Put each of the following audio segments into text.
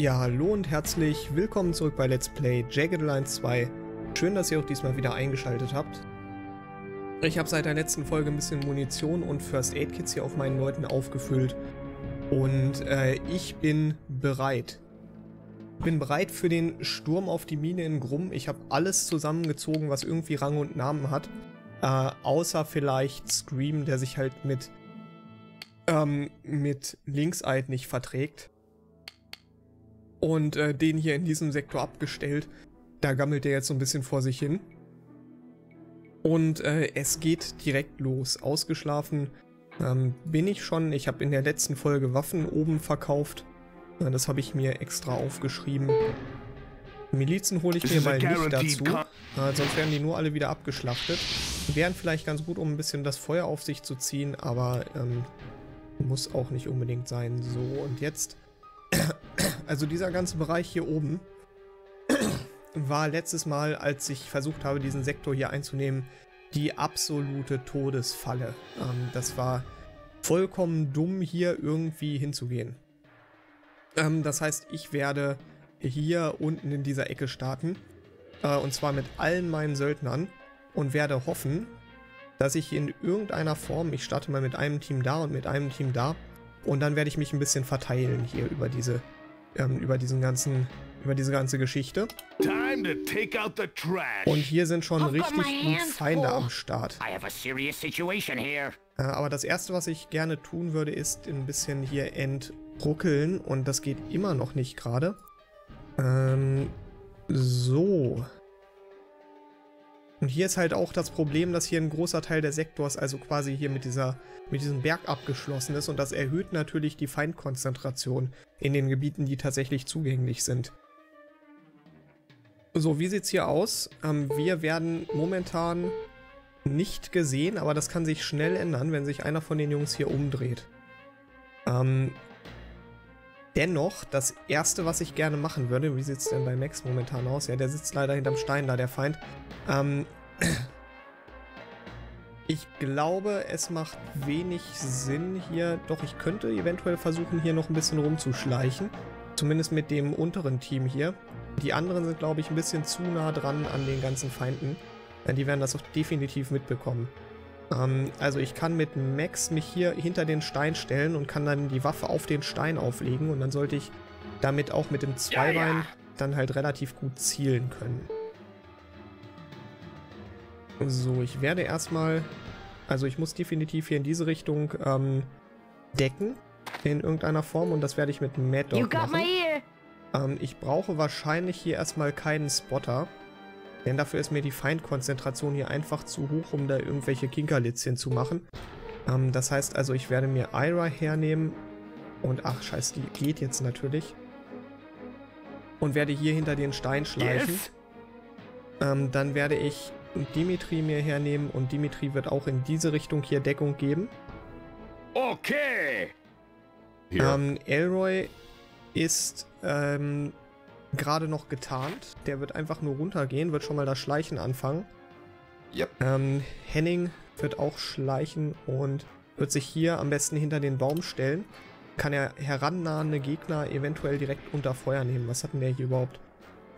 Ja, hallo und herzlich willkommen zurück bei Let's Play Jagged Alliance 2. Schön, dass ihr auch diesmal wieder eingeschaltet habt. Ich habe seit der letzten Folge ein bisschen Munition und First Aid Kits hier auf meinen Leuten aufgefüllt. Und äh, ich bin bereit. Bin bereit für den Sturm auf die Mine in Grumm. Ich habe alles zusammengezogen, was irgendwie Rang und Namen hat. Äh, außer vielleicht Scream, der sich halt mit, ähm, mit Linkseid nicht verträgt und äh, den hier in diesem Sektor abgestellt. Da gammelt er jetzt so ein bisschen vor sich hin. Und äh, es geht direkt los. Ausgeschlafen ähm, bin ich schon. Ich habe in der letzten Folge Waffen oben verkauft. Äh, das habe ich mir extra aufgeschrieben. Milizen hole ich mir mal nicht dazu, sonst werden die nur alle wieder abgeschlachtet. Wären vielleicht ganz gut, um ein bisschen das Feuer auf sich zu ziehen, aber ähm, muss auch nicht unbedingt sein. So, und jetzt also dieser ganze Bereich hier oben war letztes Mal, als ich versucht habe, diesen Sektor hier einzunehmen, die absolute Todesfalle. Ähm, das war vollkommen dumm, hier irgendwie hinzugehen. Ähm, das heißt, ich werde hier unten in dieser Ecke starten. Äh, und zwar mit allen meinen Söldnern. Und werde hoffen, dass ich in irgendeiner Form, ich starte mal mit einem Team da und mit einem Team da. Und dann werde ich mich ein bisschen verteilen hier über diese ähm, über diesen ganzen, über diese ganze Geschichte. Und hier sind schon richtig gut Feinde am Start. Äh, aber das erste, was ich gerne tun würde, ist ein bisschen hier entruckeln. Und das geht immer noch nicht gerade. Ähm, so. Und hier ist halt auch das Problem, dass hier ein großer Teil des Sektors, also quasi hier mit, dieser, mit diesem Berg abgeschlossen ist. Und das erhöht natürlich die Feindkonzentration in den Gebieten, die tatsächlich zugänglich sind. So, wie sieht's hier aus? Ähm, wir werden momentan nicht gesehen, aber das kann sich schnell ändern, wenn sich einer von den Jungs hier umdreht. Ähm, dennoch, das erste, was ich gerne machen würde, wie sieht's denn bei Max momentan aus? Ja, der sitzt leider hinterm Stein da, der Feind. Ähm, ich glaube, es macht wenig Sinn hier. Doch, ich könnte eventuell versuchen, hier noch ein bisschen rumzuschleichen. Zumindest mit dem unteren Team hier. Die anderen sind, glaube ich, ein bisschen zu nah dran an den ganzen Feinden. Die werden das auch definitiv mitbekommen. Ähm, also ich kann mit Max mich hier hinter den Stein stellen und kann dann die Waffe auf den Stein auflegen. Und dann sollte ich damit auch mit dem Zweibein ja, ja. dann halt relativ gut zielen können. So, ich werde erstmal, also ich muss definitiv hier in diese Richtung ähm, decken in irgendeiner Form und das werde ich mit Mad Dog machen. Ähm, ich brauche wahrscheinlich hier erstmal keinen Spotter, denn dafür ist mir die Feindkonzentration hier einfach zu hoch, um da irgendwelche Kinkerlitzchen zu machen. Ähm, das heißt also, ich werde mir Ira hernehmen und ach scheiß, die geht jetzt natürlich. Und werde hier hinter den Stein schleichen. Yes. Ähm, dann werde ich Dimitri mir hernehmen und Dimitri wird auch in diese Richtung hier Deckung geben. Okay. Ähm, Elroy ist ähm, gerade noch getarnt. Der wird einfach nur runtergehen, wird schon mal das Schleichen anfangen. Yep. Ähm, Henning wird auch schleichen und wird sich hier am besten hinter den Baum stellen. Kann er herannahende Gegner eventuell direkt unter Feuer nehmen. Was hat denn der hier überhaupt?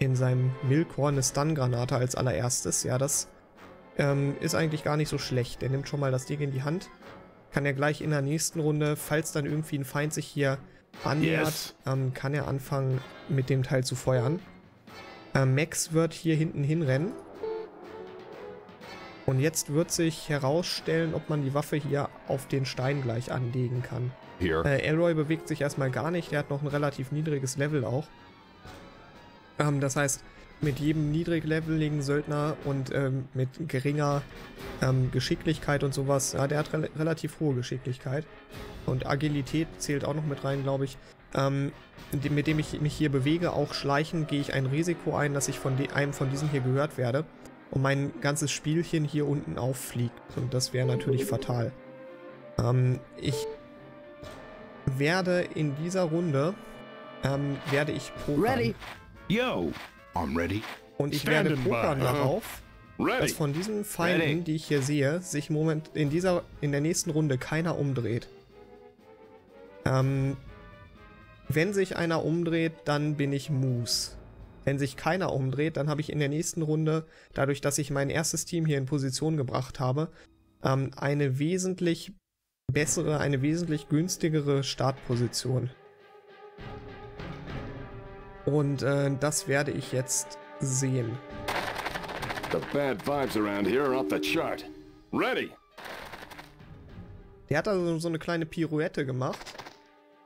in seinem Milkorn eine Stun-Granate als allererstes. Ja, das ähm, ist eigentlich gar nicht so schlecht. Der nimmt schon mal das Ding in die Hand. Kann er gleich in der nächsten Runde, falls dann irgendwie ein Feind sich hier annähert, yes. ähm, kann er anfangen mit dem Teil zu feuern. Ähm, Max wird hier hinten hinrennen. Und jetzt wird sich herausstellen, ob man die Waffe hier auf den Stein gleich anlegen kann. Äh, Elroy bewegt sich erstmal gar nicht, der hat noch ein relativ niedriges Level auch. Ähm, das heißt, mit jedem niedrigleveligen Söldner und ähm, mit geringer ähm, Geschicklichkeit und sowas, ja, der hat re relativ hohe Geschicklichkeit. Und Agilität zählt auch noch mit rein, glaube ich. Ähm, mit dem ich mich hier bewege, auch schleichen, gehe ich ein Risiko ein, dass ich von einem von diesen hier gehört werde und mein ganzes Spielchen hier unten auffliegt. Und das wäre natürlich fatal. Ähm, ich werde in dieser Runde, ähm, werde ich pokern. Ready. Yo. Und ich werde pokern darauf, ready. dass von diesen Feinden, ready. die ich hier sehe, sich moment in dieser, in der nächsten Runde keiner umdreht. Ähm, wenn sich einer umdreht, dann bin ich Moose. Wenn sich keiner umdreht, dann habe ich in der nächsten Runde, dadurch, dass ich mein erstes Team hier in Position gebracht habe, ähm, eine wesentlich bessere, eine wesentlich günstigere Startposition. Und äh, das werde ich jetzt sehen. The bad vibes around here are off the chart. Ready. Der hat also so eine kleine Pirouette gemacht.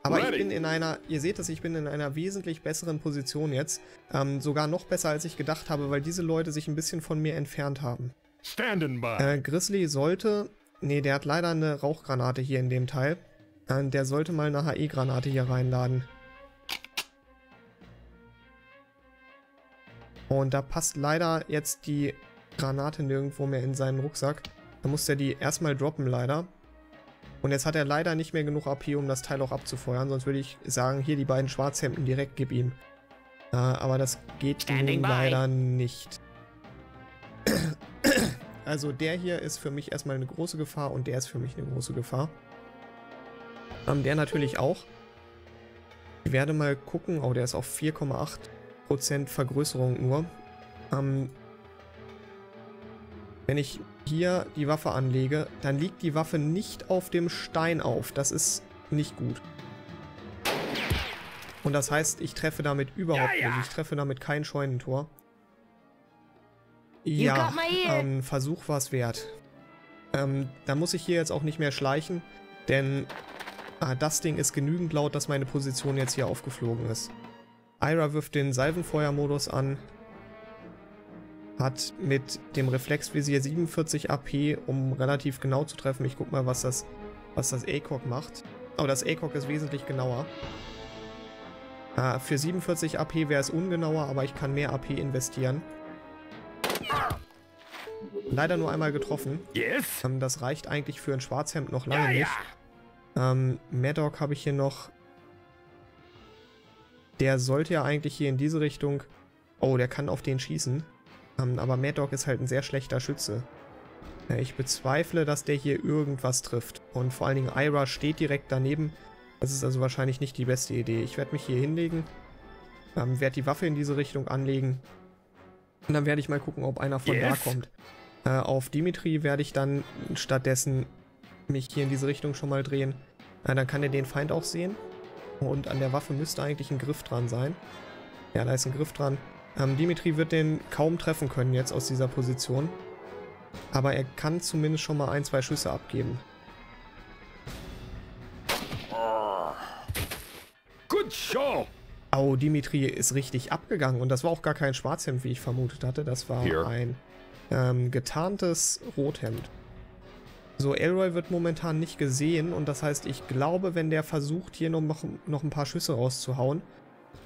Aber ich Ready. bin in einer, ihr seht es, ich bin in einer wesentlich besseren Position jetzt. Ähm, sogar noch besser, als ich gedacht habe, weil diese Leute sich ein bisschen von mir entfernt haben. Standing by. Äh, Grizzly sollte, nee, der hat leider eine Rauchgranate hier in dem Teil. Äh, der sollte mal eine HE-Granate hier reinladen. Und da passt leider jetzt die Granate nirgendwo mehr in seinen Rucksack. Da muss er die erstmal droppen, leider. Und jetzt hat er leider nicht mehr genug AP, um das Teil auch abzufeuern. Sonst würde ich sagen, hier die beiden Schwarzhemden direkt gib ihm. Äh, aber das geht leider nicht. Also der hier ist für mich erstmal eine große Gefahr und der ist für mich eine große Gefahr. Ähm, der natürlich auch. Ich werde mal gucken. Oh, der ist auf 4,8% Vergrößerung nur. Ähm, wenn ich hier die Waffe anlege, dann liegt die Waffe nicht auf dem Stein auf. Das ist nicht gut. Und das heißt, ich treffe damit überhaupt Ja, ja. nicht. Ich treffe damit kein Scheunentor. Ja, ähm, Versuch war es wert. Ähm, da muss ich hier jetzt auch nicht mehr schleichen, denn ah, das Ding ist genügend laut, dass meine Position jetzt hier aufgeflogen ist. Ira wirft den Salvenfeuermodus an, hat mit dem Reflexvisier 47 AP, um relativ genau zu treffen. Ich guck mal, was das, was das ACOG macht. Oh, das ACOG ist wesentlich genauer. Äh, für 47 AP wäre es ungenauer, aber ich kann mehr AP investieren. Leider nur einmal getroffen. Yes. Ähm, das reicht eigentlich für ein Schwarzhemd noch lange Ja, ja. nicht. Ähm, Maddock habe ich hier noch. Der sollte ja eigentlich hier in diese Richtung. Oh, der kann auf den schießen. Ähm, aber Maddock ist halt ein sehr schlechter Schütze. Äh, ich bezweifle, dass der hier irgendwas trifft. Und vor allen Dingen Ira steht direkt daneben. Das ist also wahrscheinlich nicht die beste Idee. Ich werde mich hier hinlegen. Ähm, werde die Waffe in diese Richtung anlegen. Und dann werde ich mal gucken, ob einer von da Yes. kommt. Äh, auf Dimitri werde ich dann stattdessen mich hier in diese Richtung schon mal drehen. Äh, dann kann er den Feind auch sehen. Und an der Waffe müsste eigentlich ein Griff dran sein. Ja, da ist ein Griff dran. Ähm, Dimitri wird den kaum treffen können jetzt aus dieser Position. Aber er kann zumindest schon mal ein, zwei Schüsse abgeben. Good show. Oh, Dimitri ist richtig abgegangen. Und das war auch gar kein Schwarzhemd, wie ich vermutet hatte. Das war Hier. ein ähm, getarntes Rothemd. So, Elroy wird momentan nicht gesehen. Und das heißt, ich glaube, wenn der versucht, hier noch, noch ein paar Schüsse rauszuhauen,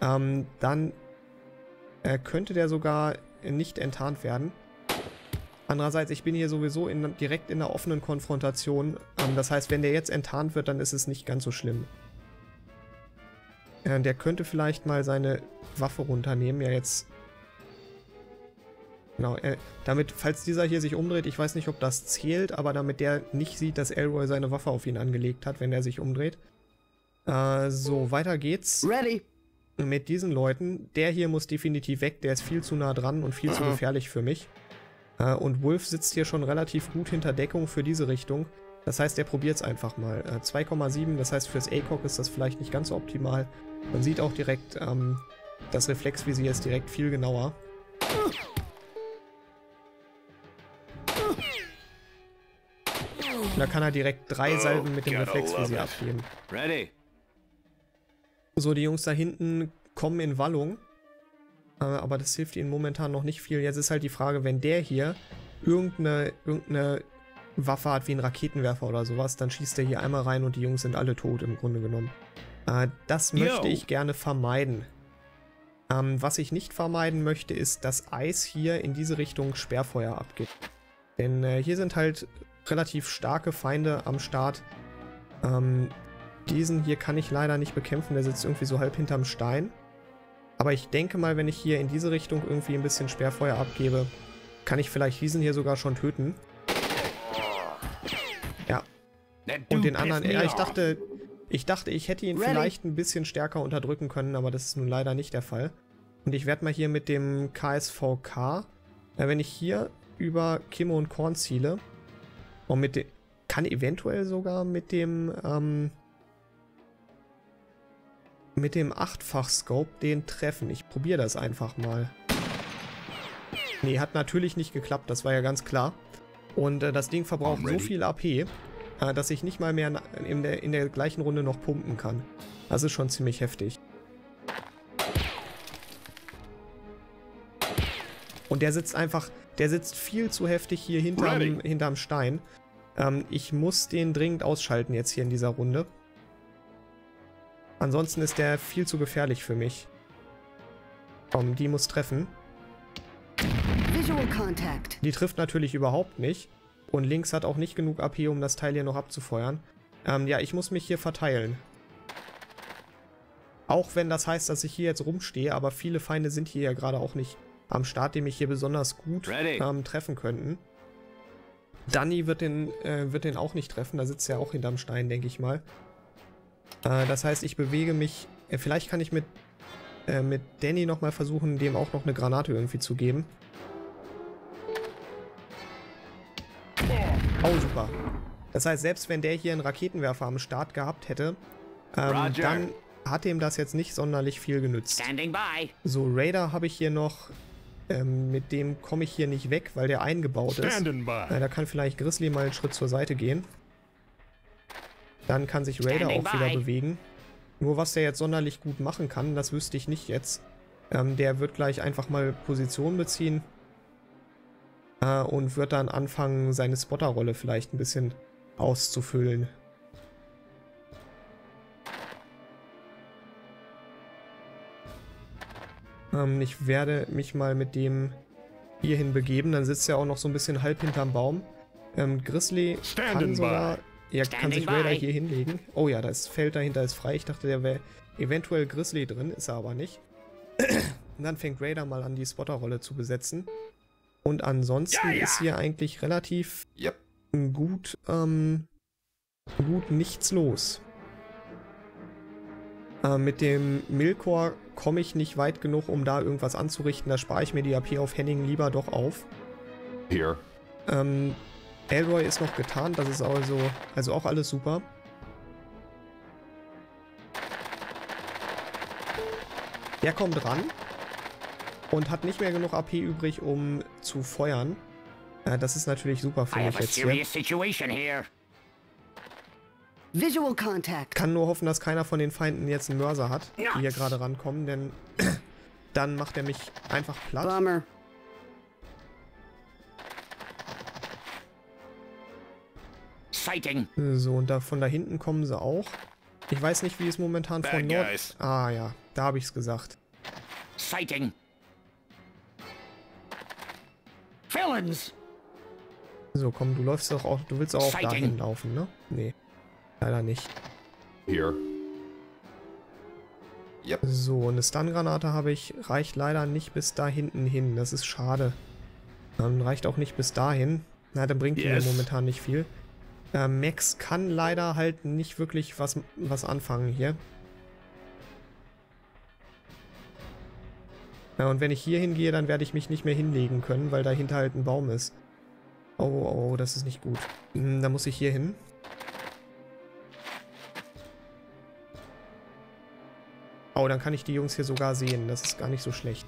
ähm, dann äh, könnte der sogar nicht enttarnt werden. Andererseits, ich bin hier sowieso in, direkt in einer offenen Konfrontation. Ähm, das heißt, wenn der jetzt enttarnt wird, dann ist es nicht ganz so schlimm. Äh, der könnte vielleicht mal seine Waffe runternehmen. Ja, jetzt. Genau, äh, damit, falls dieser hier sich umdreht, ich weiß nicht, ob das zählt, aber damit der nicht sieht, dass Elroy seine Waffe auf ihn angelegt hat, wenn er sich umdreht. Äh, so, weiter geht's Ready. mit diesen Leuten. Der hier muss definitiv weg, der ist viel zu nah dran und viel zu gefährlich für mich. Äh, und Wolf sitzt hier schon relativ gut hinter Deckung für diese Richtung. Das heißt, er probiert es einfach mal. Äh, 2,7, das heißt, fürs ACOG ist das vielleicht nicht ganz so optimal. Man sieht auch direkt, ähm, das Reflexvisier ist direkt viel genauer. Und da kann er direkt drei Oh, Salven mit dem Reflexvisier abgeben. Ready. So, die Jungs da hinten kommen in Wallung. Äh, aber das hilft ihnen momentan noch nicht viel. Jetzt ist halt die Frage, wenn der hier irgendeine, irgendeine Waffe hat wie ein Raketenwerfer oder sowas, dann schießt er hier einmal rein und die Jungs sind alle tot im Grunde genommen. Äh, das Yo. möchte ich gerne vermeiden. Ähm, was ich nicht vermeiden möchte, ist, dass Eis hier in diese Richtung Sperrfeuer abgibt. Denn äh, hier sind halt relativ starke Feinde am Start. Ähm, diesen hier kann ich leider nicht bekämpfen, der sitzt irgendwie so halb hinterm Stein. Aber ich denke mal, wenn ich hier in diese Richtung irgendwie ein bisschen Sperrfeuer abgebe, kann ich vielleicht diesen hier sogar schon töten. Ja, und den anderen, ja, ich dachte, Ich dachte, ich hätte ihn vielleicht ein bisschen stärker unterdrücken können, aber das ist nun leider nicht der Fall. Und ich werde mal hier mit dem KSVK, äh, wenn ich hier über Kimme und Korn ziele und mit dem, kann eventuell sogar mit dem, ähm, mit dem Achtfach-Scope den treffen. Ich probiere das einfach mal. Nee, hat natürlich nicht geklappt, das war ja ganz klar. Und äh, das Ding verbraucht so viel AP, äh, dass ich nicht mal mehr in der, in der gleichen Runde noch pumpen kann. Das ist schon ziemlich heftig. Und der sitzt einfach, der sitzt viel zu heftig hier hinterm, hinterm Stein. Ähm, ich muss den dringend ausschalten jetzt hier in dieser Runde. Ansonsten ist der viel zu gefährlich für mich. Komm, die muss treffen. Die trifft natürlich überhaupt nicht. Und links hat auch nicht genug AP, um das Teil hier noch abzufeuern. Ähm, ja, ich muss mich hier verteilen. Auch wenn das heißt, dass ich hier jetzt rumstehe, aber viele Feinde sind hier ja gerade auch nicht am Start, die mich hier besonders gut ähm, treffen könnten. Danny wird den, äh, wird den auch nicht treffen, da sitzt er auch hinterm Stein, denke ich mal. Äh, das heißt, ich bewege mich, äh, vielleicht kann ich mit, äh, mit Danny nochmal versuchen, dem auch noch eine Granate irgendwie zu geben. Oh, super. Das heißt, selbst wenn der hier einen Raketenwerfer am Start gehabt hätte, ähm, dann hat ihm das jetzt nicht sonderlich viel genützt. So, Raider habe ich hier noch. Ähm, mit dem komme ich hier nicht weg, weil der eingebaut ist. Äh, da kann vielleicht Grizzly mal einen Schritt zur Seite gehen. Dann kann sich Raider auch wieder bewegen. Nur was der jetzt sonderlich gut machen kann, das wüsste ich nicht jetzt. Ähm, der wird gleich einfach mal Position beziehen äh, und wird dann anfangen, seine Spotterrolle vielleicht ein bisschen auszufüllen. Ähm, ich werde mich mal mit dem hierhin begeben. Dann sitzt er auch noch so ein bisschen halb hinterm Baum. Ähm, Grizzly kann sogar... Er kann sich Raider hier hinlegen. Oh ja, das Feld dahinter ist frei. Ich dachte, der wäre eventuell Grizzly drin. Ist er aber nicht. Und dann fängt Raider mal an, die Spotterrolle zu besetzen. Und ansonsten ja, ja. ist hier eigentlich relativ yep. gut, ähm, gut nichts los. Äh, mit dem Milkor komme ich nicht weit genug, um da irgendwas anzurichten. Da spare ich mir die AP auf Henning lieber doch auf. Hier. Ähm, Elroy ist noch getan, das ist also, also auch alles super. Der kommt ran und hat nicht mehr genug AP übrig, um zu feuern. Äh, das ist natürlich super für mich jetzt hier. Visual contact. Kann nur hoffen, dass keiner von den Feinden jetzt einen Mörser hat, die hier gerade rankommen, denn dann macht er mich einfach platt. Bummer. Sighting. So, und da von da hinten kommen sie auch. Ich weiß nicht, wie es momentan Bad von Nord... Ah ja, da habe ich es gesagt. Sighting. Villains! So, komm, du läufst doch auch, du willst auch Sighting. dahin laufen, ne? Nee, leider nicht. Hier. Yep. So, eine Stun-Granate habe ich, reicht leider nicht bis da hinten hin. Das ist schade. Dann reicht auch nicht bis dahin. Na, dann bringt yes. die mir momentan nicht viel. Äh, Max kann leider halt nicht wirklich was, was anfangen hier. Ja, und wenn ich hier hingehe, dann werde ich mich nicht mehr hinlegen können, weil dahinter halt ein Baum ist. Oh, oh, das ist nicht gut. Hm, da muss ich hier hin. Oh, dann kann ich die Jungs hier sogar sehen. Das ist gar nicht so schlecht.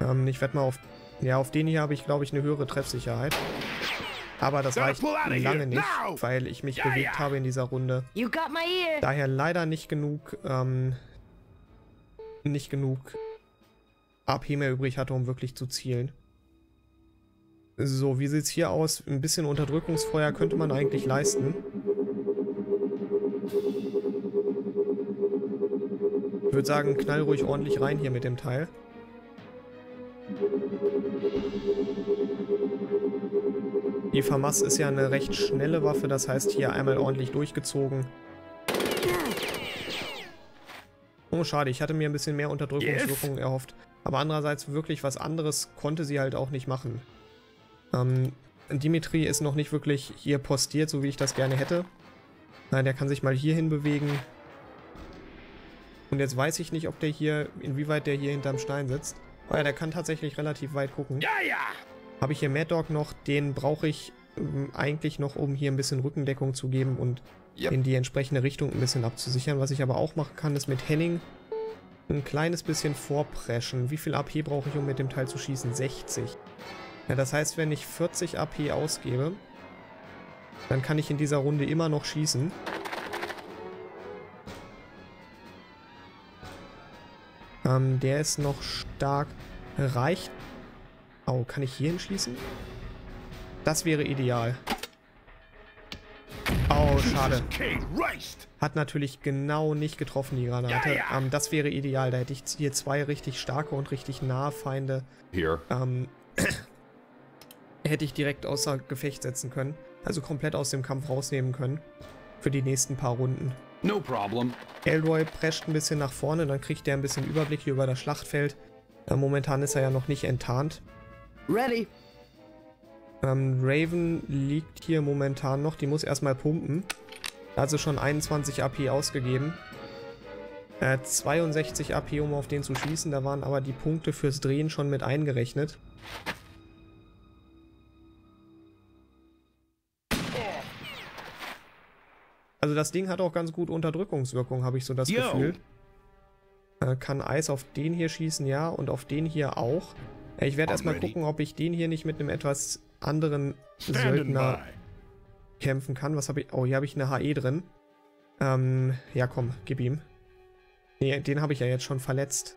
Ähm, ich werde mal auf... Ja, auf den hier habe ich, glaube ich, eine höhere Treffsicherheit. Aber das reicht lange nicht, weil ich mich bewegt habe in dieser Runde. Daher leider nicht genug, ähm, nicht genug AP mehr übrig hatte, um wirklich zu zielen. So, wie sieht es hier aus? Ein bisschen Unterdrückungsfeuer könnte man eigentlich leisten. Ich würde sagen, knall ruhig ordentlich rein hier mit dem Teil. Die FAMAS ist ja eine recht schnelle Waffe, das heißt hier einmal ordentlich durchgezogen. Oh, schade, ich hatte mir ein bisschen mehr Unterdrückungswirkung erhofft. Aber andererseits wirklich was anderes konnte sie halt auch nicht machen. Ähm, Dimitri ist noch nicht wirklich hier postiert, so wie ich das gerne hätte. Nein, der kann sich mal hierhin bewegen. Und jetzt weiß ich nicht, ob der hier, inwieweit der hier hinterm Stein sitzt. Oh ja, der kann tatsächlich relativ weit gucken. Ja, ja! Habe ich hier Mad Dog noch, den brauche ich ähm, eigentlich noch, um hier ein bisschen Rückendeckung zu geben und Yep. in die entsprechende Richtung ein bisschen abzusichern. Was ich aber auch machen kann, ist mit Henning ein kleines bisschen vorpreschen. Wie viel AP brauche ich, um mit dem Teil zu schießen? 60. Ja, das heißt, wenn ich 40 AP ausgebe, dann kann ich in dieser Runde immer noch schießen. Ähm, der ist noch stark. Reicht. Oh, kann ich hier hinschießen? Das wäre ideal. Oh, schade. Hat natürlich genau nicht getroffen, die Granate. Ähm, das wäre ideal. Da hätte ich hier zwei richtig starke und richtig nahe Feinde ähm, hätte ich direkt außer Gefecht setzen können. Also komplett aus dem Kampf rausnehmen können. Für die nächsten paar Runden. No problem. Elroy prescht ein bisschen nach vorne, dann kriegt er ein bisschen Überblick hier über das Schlachtfeld. Äh, momentan ist er ja noch nicht enttarnt. Ready. Ähm, Raven liegt hier momentan noch, die muss erstmal pumpen. Sie schon 21 AP ausgegeben. Äh, 62 AP, um auf den zu schießen, da waren aber die Punkte fürs Drehen schon mit eingerechnet. Also das Ding hat auch ganz gut Unterdrückungswirkung, habe ich so das Yo. Gefühl. Äh, kann Eis auf den hier schießen, ja, und auf den hier auch. Äh, ich werde erstmal gucken, ob ich den hier nicht mit einem etwas anderen Söldner by. kämpfen kann. Was habe ich? Oh, hier habe ich eine HE drin. Ähm, ja komm, gib ihm. Nee, den habe ich ja jetzt schon verletzt.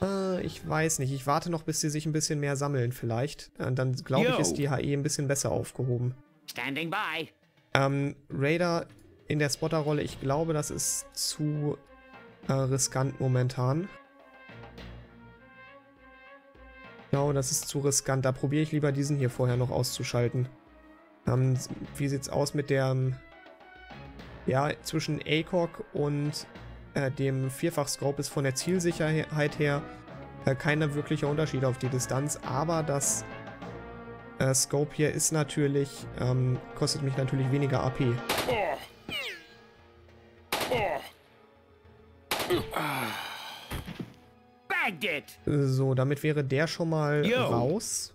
Äh, ich weiß nicht. Ich warte noch, bis sie sich ein bisschen mehr sammeln vielleicht. Äh, dann glaube ich, ist die HE ein bisschen besser aufgehoben. Standing by. Ähm, Raider in der Spotter-Rolle, ich glaube, das ist zu äh, riskant momentan. Genau, das ist zu riskant. Da probiere ich lieber diesen hier vorher noch auszuschalten. Ähm, wie sieht's aus mit der... Ja, zwischen ACOG und äh, dem Vierfach-Scope ist von der Zielsicherheit her äh, kein wirklicher Unterschied auf die Distanz, aber das äh, Scope hier ist natürlich, ähm, kostet mich natürlich weniger AP. So, damit wäre der schon mal Yo. raus.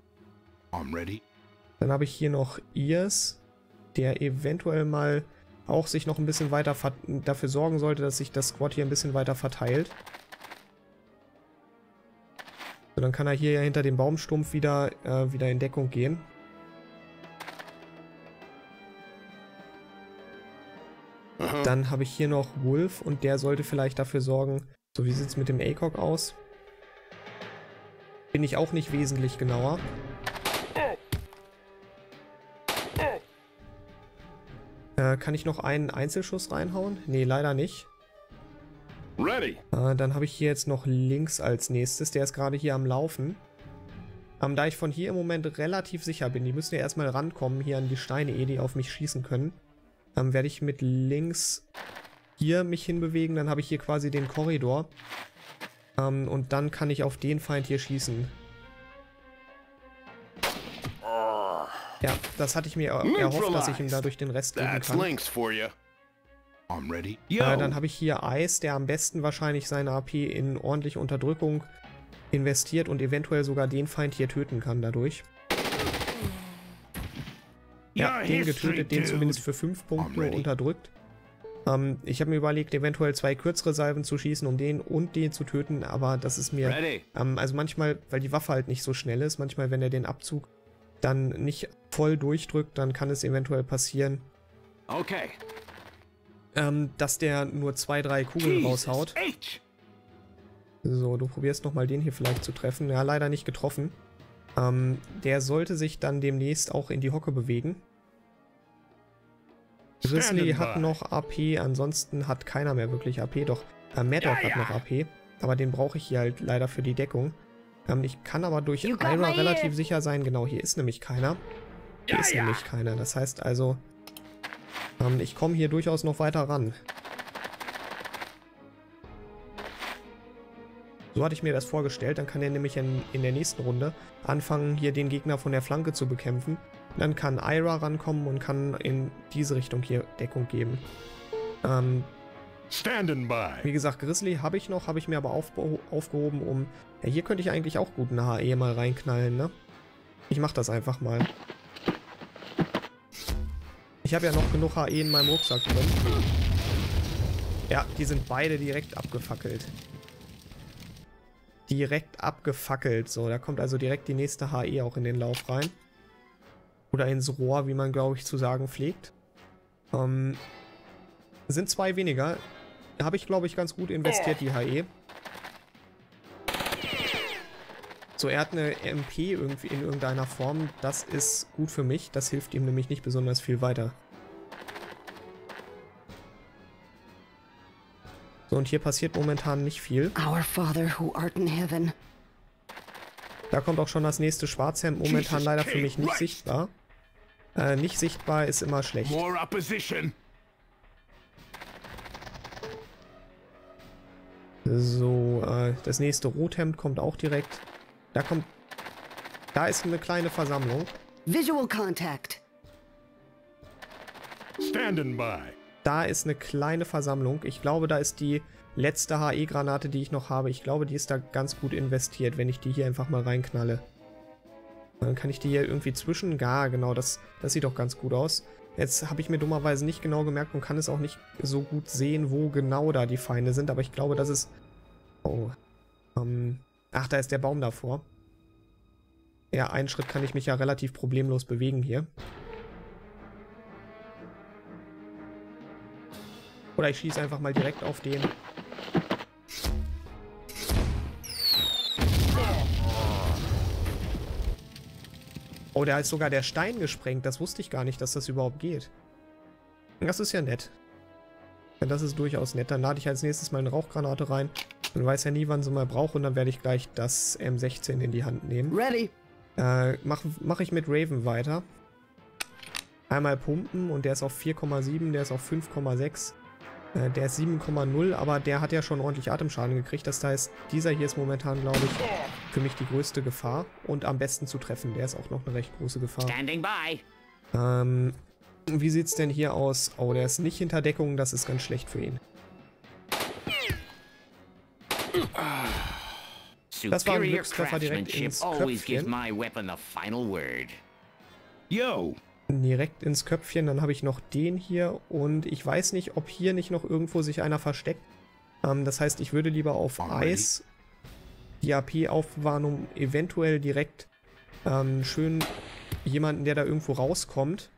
I'm ready. Dann habe ich hier noch Ears, der eventuell mal auch sich noch ein bisschen weiter dafür sorgen sollte, dass sich das Squad hier ein bisschen weiter verteilt. So, dann kann er hier ja hinter dem Baumstumpf wieder, äh, wieder in Deckung gehen. Dann habe ich hier noch Wolf und der sollte vielleicht dafür sorgen. So, wie sieht es mit dem ACOG aus? Bin ich auch nicht wesentlich genauer. Äh, kann ich noch einen Einzelschuss reinhauen? Nee, leider nicht. Ready. Äh, dann habe ich hier jetzt noch links als nächstes. Der ist gerade hier am Laufen. Ähm, da ich von hier im Moment relativ sicher bin, die müssen ja erstmal rankommen hier an die Steine, ehe die auf mich schießen können, ähm, werde ich mit links hier mich hinbewegen. Dann habe ich hier quasi den Korridor. Ähm, und dann kann ich auf den Feind hier schießen. Ja, das hatte ich mir er- erhofft, dass ich ihm dadurch den Rest geben kann. Äh, dann habe ich hier Eis, der am besten wahrscheinlich seine AP in ordentliche Unterdrückung investiert und eventuell sogar den Feind hier töten kann dadurch. Ja, den getötet, den zumindest für 5 Punkte unterdrückt. Ähm, ich habe mir überlegt, eventuell zwei kürzere Salven zu schießen, um den und den zu töten, aber das ist mir... Ähm, also manchmal, weil die Waffe halt nicht so schnell ist, manchmal, wenn er den Abzug dann nicht voll durchdrückt, dann kann es eventuell passieren, Okay. ähm, dass der nur zwei, drei Kugeln Jesus raushaut. H. So, du probierst nochmal den hier vielleicht zu treffen. Ja, leider nicht getroffen. Ähm, der sollte sich dann demnächst auch in die Hocke bewegen. Grizzly hat noch AP, ansonsten hat keiner mehr wirklich AP. Doch, äh, Maddock Ja, hat noch ja. AP, aber den brauche ich hier halt leider für die Deckung. Ähm, ich kann aber durch You Ira relativ sicher sein, genau, hier ist nämlich keiner. Hier Ja, ist ja. nämlich keiner. Das heißt also, ähm, ich komme hier durchaus noch weiter ran. So hatte ich mir das vorgestellt. Dann kann er nämlich in, in der nächsten Runde anfangen, hier den Gegner von der Flanke zu bekämpfen. Dann kann Ira rankommen und kann in diese Richtung hier Deckung geben. Ähm, Standing by. wie gesagt, Grizzly habe ich noch, habe ich mir aber aufbe- aufgehoben, um... Ja, hier könnte ich eigentlich auch gut eine HE mal reinknallen, ne? Ich mache das einfach mal. Ich habe ja noch genug HE in meinem Rucksack drin. Ja, die sind beide direkt abgefackelt. Direkt abgefackelt. So, da kommt also direkt die nächste HE auch in den Lauf rein. Oder ins Rohr, wie man, glaube ich, zu sagen pflegt. Ähm, sind zwei weniger. Habe ich, glaube ich, ganz gut investiert, die HE. So, er hat eine MP irgendwie in irgendeiner Form. Das ist gut für mich. Das hilft ihm nämlich nicht besonders viel weiter. So, und hier passiert momentan nicht viel. Our Father who art in heaven. Da kommt auch schon das nächste Schwarzhemd. Momentan leider für mich nicht sichtbar. Äh, nicht sichtbar ist immer schlecht. More opposition. So, äh, das nächste Rothemd kommt auch direkt. Da kommt... Da ist eine kleine Versammlung. Visual contact. Standing by. Da ist eine kleine Versammlung. Ich glaube, da ist die letzte HE-Granate, die ich noch habe. Ich glaube, die ist da ganz gut investiert, wenn ich die hier einfach mal reinknalle. Dann kann ich die hier irgendwie zwischen... Ja, genau, das, das sieht doch ganz gut aus. Jetzt habe ich mir dummerweise nicht genau gemerkt und kann es auch nicht so gut sehen, wo genau da die Feinde sind. Aber ich glaube, das ist... Oh. Ähm, ach, da ist der Baum davor. Ja, einen Schritt kann ich mich ja relativ problemlos bewegen hier. Oder ich schieße einfach mal direkt auf den. Oh, da ist sogar der Stein gesprengt. Das wusste ich gar nicht, dass das überhaupt geht. Das ist ja nett. Ja, das ist durchaus nett. Dann lade ich als nächstes mal eine Rauchgranate rein. Man weiß ja nie, wann sie mal braucht. Und dann werde ich gleich das M16 in die Hand nehmen. Ready. Äh, Mache mach ich mit Raven weiter. Einmal pumpen und der ist auf 4,7, der ist auf 5,6. Äh, der ist 7,0, aber der hat ja schon ordentlich Atemschaden gekriegt. Das heißt, dieser hier ist momentan, glaube ich, für mich die größte Gefahr und am besten zu treffen. Der ist auch noch eine recht große Gefahr. Standing by. Ähm, wie sieht's denn hier aus? Oh, der ist nicht hinter Deckung, das ist ganz schlecht für ihn. Das war ein Glückstreffer direkt ins Köpfchen. Yo. Direkt ins Köpfchen, dann habe ich noch den hier und ich weiß nicht, ob hier nicht noch irgendwo sich einer versteckt. Ähm, das heißt, ich würde lieber auf. Eis die AP aufbewahren, um eventuell direkt ähm, schön jemanden, der da irgendwo rauskommt,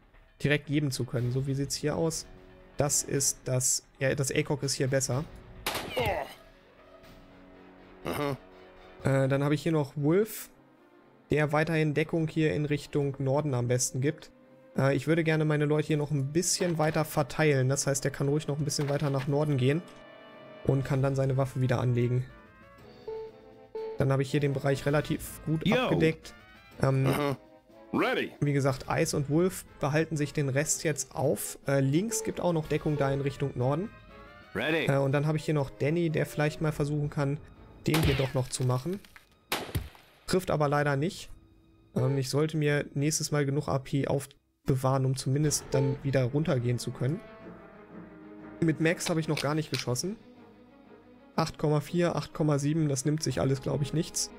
direkt geben zu können. So wie sieht's hier aus? Das ist das, ja, das ACOG ist hier besser. Äh, dann habe ich hier noch Wolf, der weiterhin Deckung hier in Richtung Norden am besten gibt. Äh, ich würde gerne meine Leute hier noch ein bisschen weiter verteilen. Das heißt, der kann ruhig noch ein bisschen weiter nach Norden gehen und kann dann seine Waffe wieder anlegen. Dann habe ich hier den Bereich relativ gut Yo. abgedeckt. Ähm, Ready. wie gesagt, Eis und Wolf behalten sich den Rest jetzt auf. Äh, links gibt auch noch Deckung da in Richtung Norden. Ready. Äh, und dann habe ich hier noch Danny, der vielleicht mal versuchen kann, den hier doch noch zu machen. Trifft aber leider nicht. Ähm, ich sollte mir nächstes Mal genug AP aufbewahren, um zumindest dann wieder runtergehen zu können. Mit Max habe ich noch gar nicht geschossen. 8,4, 8,7, das nimmt sich alles, glaube ich, nichts.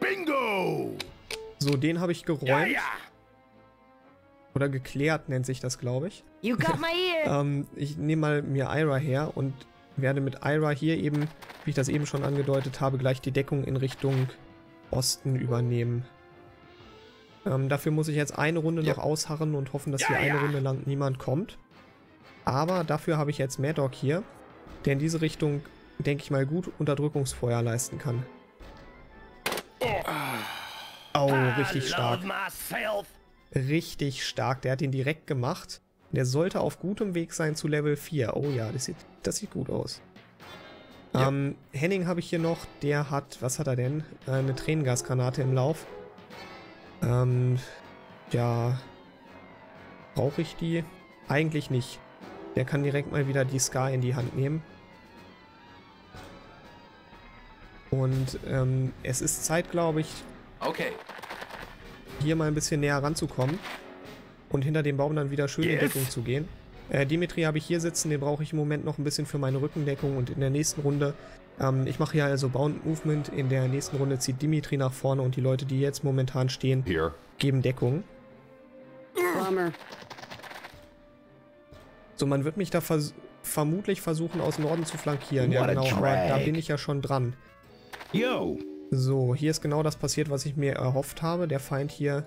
Bingo. So, den habe ich geräumt. Ja, ja. Oder geklärt nennt sich das, glaube ich. You got my ear. Ähm, ich nehme mal mir Ira her und werde mit Ira hier eben, wie ich das eben schon angedeutet habe, gleich die Deckung in Richtung Osten übernehmen. Ähm, dafür muss ich jetzt eine Runde Ja. noch ausharren und hoffen, dass Ja, hier eine ja. Runde lang niemand kommt. Aber dafür habe ich jetzt Maddock hier, der in diese Richtung, denke ich mal, gut Unterdrückungsfeuer leisten kann. Oh, richtig stark. Richtig stark. Der hat ihn direkt gemacht. Der sollte auf gutem Weg sein zu Level 4. Oh ja, das sieht, das sieht gut aus. Ja. Ähm, Henning habe ich hier noch. Der hat, was hat er denn? Äh, eine Tränengasgranate im Lauf. Ähm, ja. Brauche ich die? Eigentlich nicht. Der kann direkt mal wieder die Scar in die Hand nehmen. Und ähm, es ist Zeit, glaube ich, Okay. hier mal ein bisschen näher ranzukommen und hinter dem Baum dann wieder schön in Deckung zu gehen. Äh, Dimitri habe ich hier sitzen, den brauche ich im Moment noch ein bisschen für meine Rückendeckung und in der nächsten Runde, ähm, ich mache hier also Bound Movement, in der nächsten Runde zieht Dimitri nach vorne und die Leute, die jetzt momentan stehen, Here. geben Deckung. Bomber. So, man wird mich da vers vermutlich versuchen, aus Norden zu flankieren. Ja, What a genau, aber da bin ich ja schon dran. Yo! So, hier ist genau das passiert, was ich mir erhofft habe. Der Feind hier...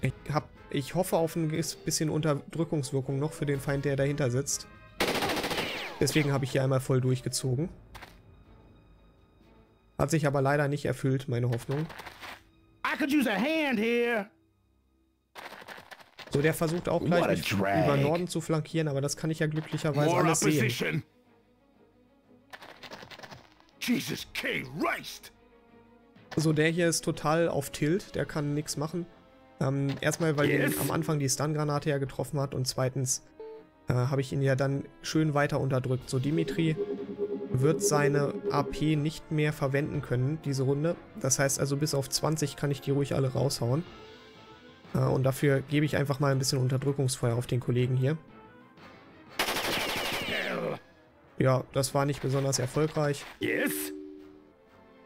Ich, hab, ich hoffe auf ein bisschen Unterdrückungswirkung noch für den Feind, der dahinter sitzt. Deswegen habe ich hier einmal voll durchgezogen. Hat sich aber leider nicht erfüllt, meine Hoffnung. So, der versucht auch gleich über Norden zu flankieren, aber das kann ich ja glücklicherweise More alles sehen. Jesus Christ! So, der hier ist total auf Tilt, der kann nichts machen. Ähm, erstmal, weil Yes. ihn am Anfang die Stun-Granate ja getroffen hat und zweitens äh, habe ich ihn ja dann schön weiter unterdrückt. So, Dimitri wird seine AP nicht mehr verwenden können, diese Runde. Das heißt also, bis auf 20 kann ich die ruhig alle raushauen. Äh, und dafür gebe ich einfach mal ein bisschen Unterdrückungsfeuer auf den Kollegen hier. Ja, das war nicht besonders erfolgreich. Yes?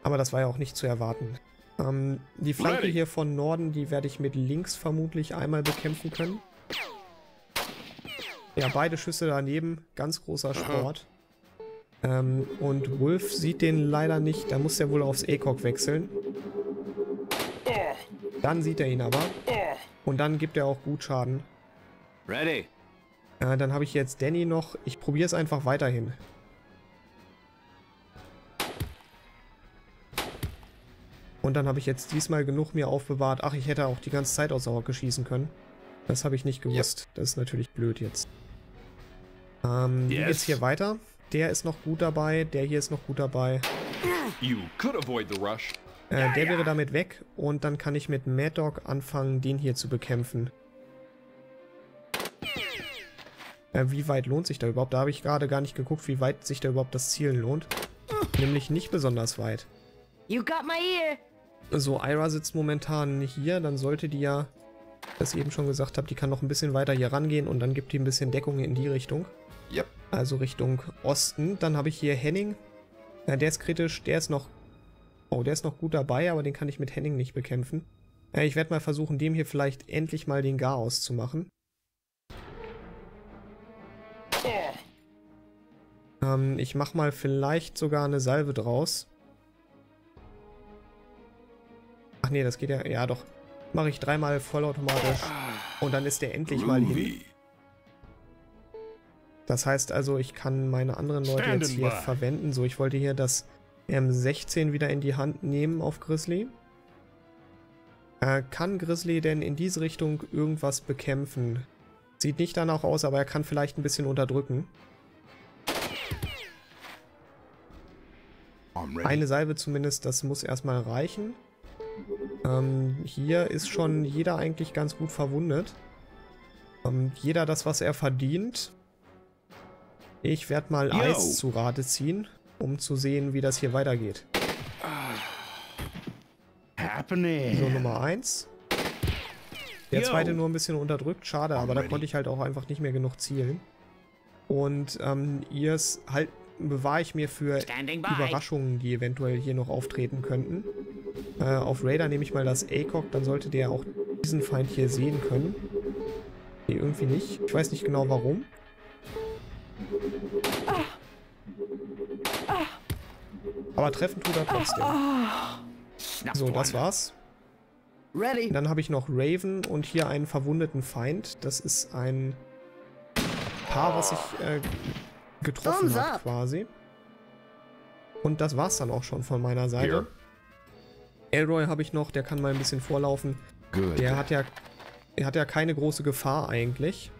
Aber das war ja auch nicht zu erwarten. Ähm, die Flanke hier von Norden, die werde ich mit links vermutlich einmal bekämpfen können. Ja, beide Schüsse daneben. Ganz großer Sport. Ähm, und Wolf sieht den leider nicht. Da muss er wohl aufs ACOG wechseln. Dann sieht er ihn aber. Und dann gibt er auch gut Schaden. Ready. Äh, dann habe ich jetzt Danny noch. Ich probiere es einfach weiterhin. Und dann habe ich jetzt diesmal genug mir aufbewahrt. Ach, ich hätte auch die ganze Zeit aus der Hocke schießen können. Das habe ich nicht gewusst. Das ist natürlich blöd jetzt. Ähm, wie Yes. geht's hier weiter? Der ist noch gut dabei. Der hier ist noch gut dabei. You could avoid the rush. Äh, der wäre damit weg. Und dann kann ich mit Mad Dog anfangen, den hier zu bekämpfen. Äh, wie weit lohnt sich da überhaupt? Da habe ich gerade gar nicht geguckt, wie weit sich da überhaupt das Zielen lohnt. Nämlich nicht besonders weit. You got my ear. So, Ira sitzt momentan hier. Dann sollte die ja, das ich eben schon gesagt habe, die kann noch ein bisschen weiter hier rangehen und dann gibt die ein bisschen Deckung in die Richtung. Yep. Also Richtung Osten. Dann habe ich hier Henning. Ja, der ist kritisch. Der ist noch... Oh, der ist noch gut dabei, aber den kann ich mit Henning nicht bekämpfen. Ja, ich werde mal versuchen, dem hier vielleicht endlich mal den Gar auszumachen. Ähm, ich mache mal vielleicht sogar eine Salve draus. Ach nee, das geht ja... Ja doch. Mache ich dreimal vollautomatisch. Und dann ist der endlich mal hin. Das heißt also, ich kann meine anderen Leute Standing jetzt hier by. verwenden. So, ich wollte hier das M16 wieder in die Hand nehmen auf Grizzly. Äh, kann Grizzly denn in diese Richtung irgendwas bekämpfen? Sieht nicht danach aus, aber er kann vielleicht ein bisschen unterdrücken. Eine Salve zumindest, das muss erstmal reichen. Ähm, hier ist schon jeder eigentlich ganz gut verwundet. Ähm, jeder das, was er verdient. Ich werde mal Yo. Eis zu Rate ziehen, um zu sehen, wie das hier weitergeht. Happening. So, Nummer 1. Der Yo. zweite nur ein bisschen unterdrückt, schade, aber da konnte ich halt auch einfach nicht mehr genug zielen. Und ähm, ihrs halt bewahre ich mir für. Überraschungen, die eventuell hier noch auftreten könnten. Äh, auf Raider nehme ich mal das ACOG, dann sollte der auch diesen Feind hier sehen können. Nee, irgendwie nicht. Ich weiß nicht genau warum. Aber treffen tut er trotzdem. So, das war's. Ready. Dann habe ich noch Raven und hier einen verwundeten Feind. Das ist ein Paar, was sich äh, getroffen up. quasi. Und das war's dann auch schon von meiner Seite. Here. Elroy habe ich noch, der kann mal ein bisschen vorlaufen. Good. Der hat ja, er hat ja keine große Gefahr eigentlich.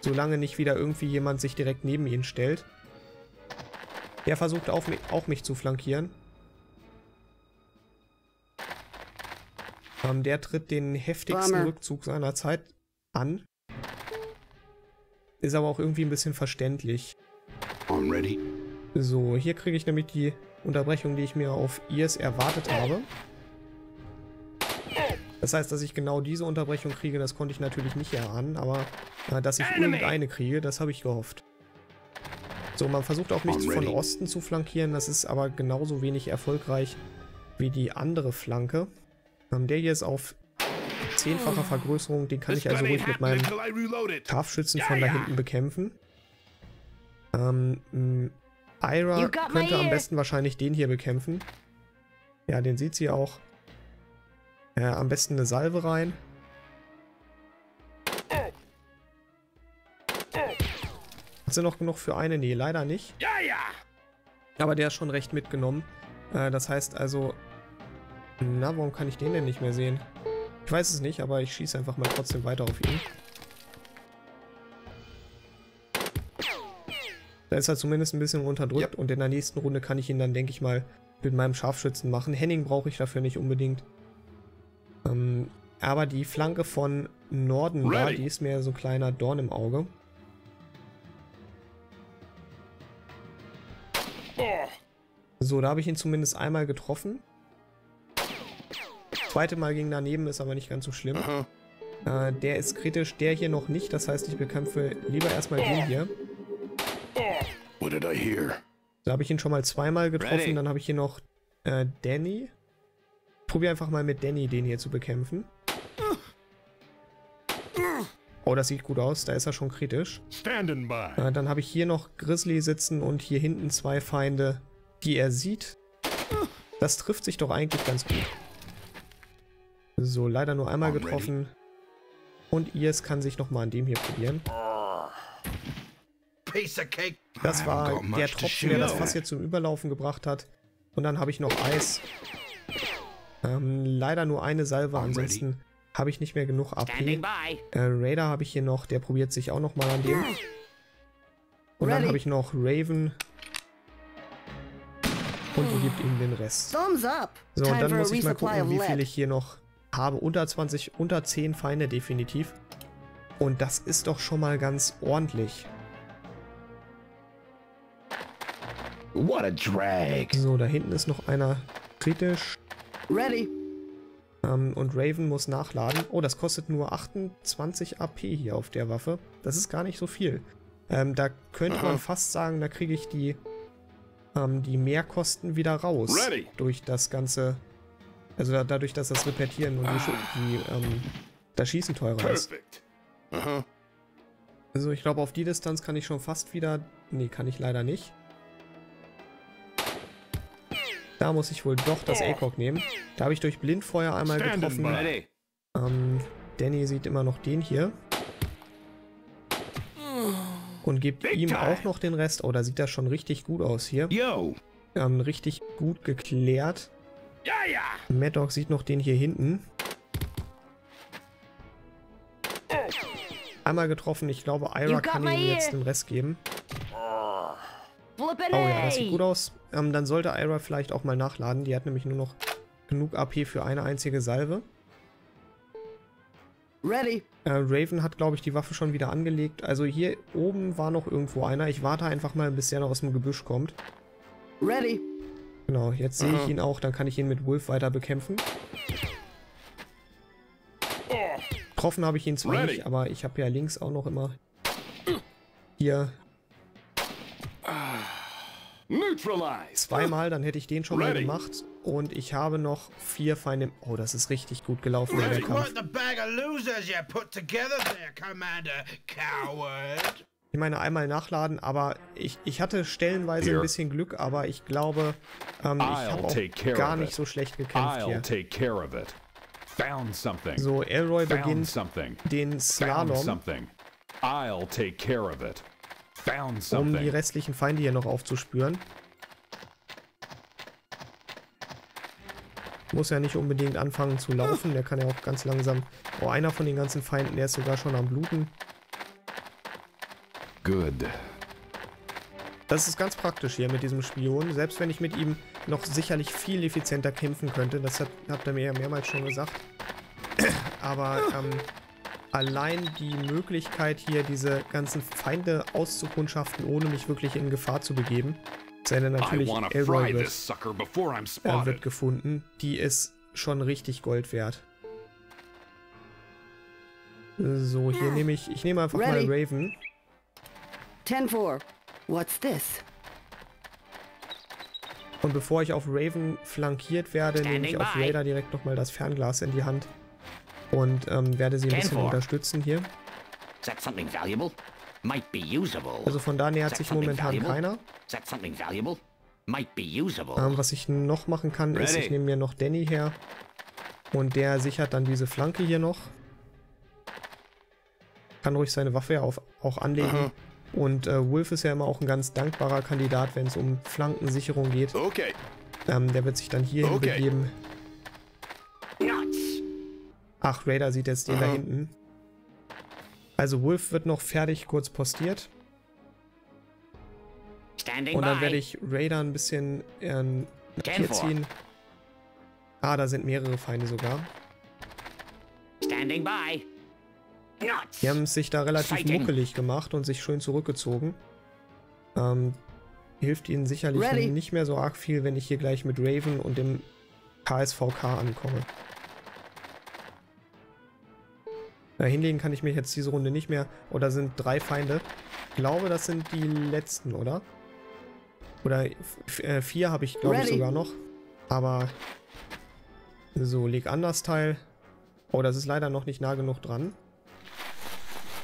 Solange nicht wieder irgendwie jemand sich direkt neben ihn stellt. Der versucht auch, mi- auch mich zu flankieren. Ähm, der tritt den heftigsten Bummer. Rückzug seiner Zeit an. Ist aber auch irgendwie ein bisschen verständlich. I'm ready. So, hier kriege ich nämlich die Unterbrechung, die ich mir auf Ears erwartet habe. Das heißt, dass ich genau diese Unterbrechung kriege, das konnte ich natürlich nicht erahnen, aber äh, dass ich irgendeine kriege, das habe ich gehofft. So, man versucht auch mich von Osten zu flankieren, das ist aber genauso wenig erfolgreich wie die andere Flanke. Ähm, der hier ist auf zehnfacher Vergrößerung, den kann ich also ruhig mit meinem Scharfschützen von da hinten bekämpfen. Ähm, Ira könnte am besten wahrscheinlich den hier bekämpfen. Ja, den sieht sie auch. Äh, am besten eine Salve rein. Sie noch genug für eine? Nee, leider nicht. Ja, ja. Aber der ist schon recht mitgenommen. Äh, das heißt also... Na, warum kann ich den denn nicht mehr sehen? Ich weiß es nicht, aber ich schieße einfach mal trotzdem weiter auf ihn. Da ist er zumindest ein bisschen unterdrückt und in der nächsten Runde kann ich ihn dann, denke ich mal, mit meinem Scharfschützen machen. Henning brauche ich dafür nicht unbedingt. Ähm, aber die Flanke von Norden da, die ist mir so ein kleiner Dorn im Auge. So, da habe ich ihn zumindest einmal getroffen. Zweite Mal ging daneben, ist aber nicht ganz so schlimm. Äh, der ist kritisch, der hier noch nicht. Das heißt, ich bekämpfe lieber erstmal den hier. What did I hear? Da habe ich ihn schon mal zweimal getroffen. Ready. Dann habe ich hier noch äh, Danny. Ich probiere einfach mal mit Danny den hier zu bekämpfen. Oh, das sieht gut aus. Da ist er schon kritisch. Äh, dann habe ich hier noch Grizzly sitzen und hier hinten zwei Feinde, die er sieht. Das trifft sich doch eigentlich ganz gut. So, leider nur einmal getroffen. Und Iris kann sich nochmal an dem hier probieren. Das war der Tropfen, der das. Fass hier zum Überlaufen gebracht hat. Und dann habe ich noch Eis. Ähm, leider nur eine Salve, ansonsten habe ich nicht mehr genug AP. Äh, Raider habe ich hier noch, der probiert sich auch nochmal an dem. Und dann habe ich noch Raven. Und die gibt ihm den Rest. Thumbs up. So, und dann muss ich mal gucken, wie viel ich hier noch habe. Unter 20, unter 10 Feinde definitiv. Und das ist doch schon mal ganz ordentlich. What a drag. So, da hinten ist noch einer kritisch. Ready. Ähm, und Raven muss nachladen. Oh, das kostet nur 28 AP hier auf der Waffe. Das ist gar nicht so viel. Ähm, da könnte man fast sagen, da kriege ich die, ähm, die Mehrkosten wieder raus. Ready. Durch das ganze. Also da, dadurch, dass das Repetieren und die, die ähm, das Schießen teurer ist. Perfect. Uh-huh. Also ich glaube, auf die Distanz kann ich schon fast wieder. Nee, kann ich leider nicht. Da muss ich wohl doch das ACOG nehmen. Da habe ich durch Blindfeuer einmal getroffen. Ähm, Danny sieht immer noch den hier. Und gibt Big ihm time. auch noch den Rest. Oh, da sieht das schon richtig gut aus hier. Yo. Ähm, richtig gut geklärt. Ja, ja. Mad Dog sieht noch den hier hinten. Einmal getroffen. Ich glaube, Ira kann ihm jetzt den Rest geben. Flippin' Oh ja, das sieht gut aus. Ähm, dann sollte Ira vielleicht auch mal nachladen. Die hat nämlich nur noch genug AP für eine einzige Salve. Ready. Äh, Raven hat, glaube ich, die Waffe schon wieder angelegt. Also hier oben war noch irgendwo einer. Ich warte einfach mal, bis der noch aus dem Gebüsch kommt. Ready. Genau, jetzt sehe ich ihn auch. Dann kann ich ihn mit Wolf weiter bekämpfen. Getroffen habe ich ihn zwar Ready. nicht, aber ich habe ja links auch noch immer hier Neutralize. zweimal. Dann hätte ich den schon mal Ready. gemacht. Und ich habe noch vier Feinde. Oh, das ist richtig gut gelaufen, der Really Kampf. Ich meine, einmal nachladen, aber ich, ich hatte stellenweise ein bisschen Glück, aber ich glaube, ähm, ich habe auch gar nicht so schlecht gekämpft hier. take care of it. Found something. So, Elroy Found beginnt something. den Slalom, something. I'll take care of it. Found um die restlichen Feinde hier noch aufzuspüren. Muss ja nicht unbedingt anfangen zu laufen, der kann ja auch ganz langsam. Oh, einer von den ganzen Feinden, der ist sogar schon am Bluten. Good. Das ist ganz praktisch hier mit diesem Spion. Selbst wenn ich mit ihm noch sicherlich viel effizienter kämpfen könnte, das hat, habt ihr mir ja mehrmals schon gesagt. Aber ähm, allein die Möglichkeit hier diese ganzen Feinde auszukundschaften, ohne mich wirklich in Gefahr zu begeben, sei denn I natürlich fry wird, äh, wird gefunden, die ist schon richtig Gold wert. So, hier nehme ich, ich nehme einfach Ready. mal Raven. 10-4. What's this? Und bevor ich auf Raven flankiert werde, nehme ich Standing auf. Raider direkt nochmal das Fernglas in die Hand. Und ähm, werde sie ein bisschen unterstützen hier. Is that something valuable? Might be usable. Also von da nähert sich momentan valuable? keiner. Is that something valuable? Might be usable. Ähm, was ich noch machen kann, ist, Ready. ich nehme mir noch Danny her. Und der sichert dann diese Flanke hier noch. Kann ruhig seine Waffe ja auf, auch anlegen. Und äh, Wolf ist ja immer auch ein ganz dankbarer Kandidat, wenn es um Flankensicherung geht. Okay. Ähm, der wird sich dann hierhin Okay. begeben. Ach, Raider sieht jetzt den da hinten. Also Wolf wird noch fertig kurz postiert. Standing Und dann werde ich Raider ein bisschen ähm, nach hier ziehen. Ah, da sind mehrere Feinde sogar. Standing by. Nuts. Die haben es sich da relativ Fighting. muckelig gemacht und sich schön zurückgezogen. Ähm, hilft ihnen sicherlich Ready. nicht mehr so arg viel, wenn ich hier gleich mit Raven und dem KSVK ankomme. Ja, hinlegen kann ich mich jetzt diese Runde nicht mehr. Oder sind drei Feinde. Ich glaube, das sind die letzten, oder? Oder äh, vier habe ich, glaube ich, sogar noch. Aber so, leg anders Teil. Oh, das ist leider noch nicht nah genug dran.